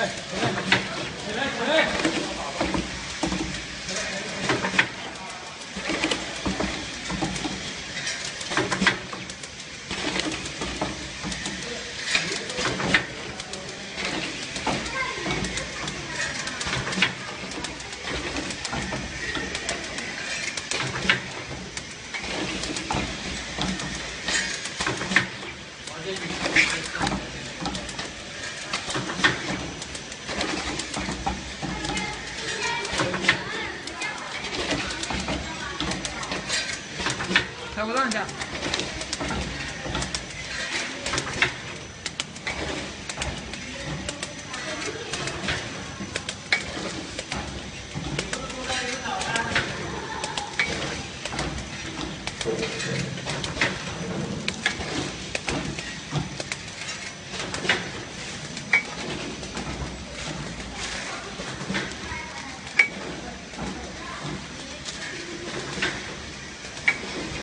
Evet, evet, evet, evet. 开火让一下。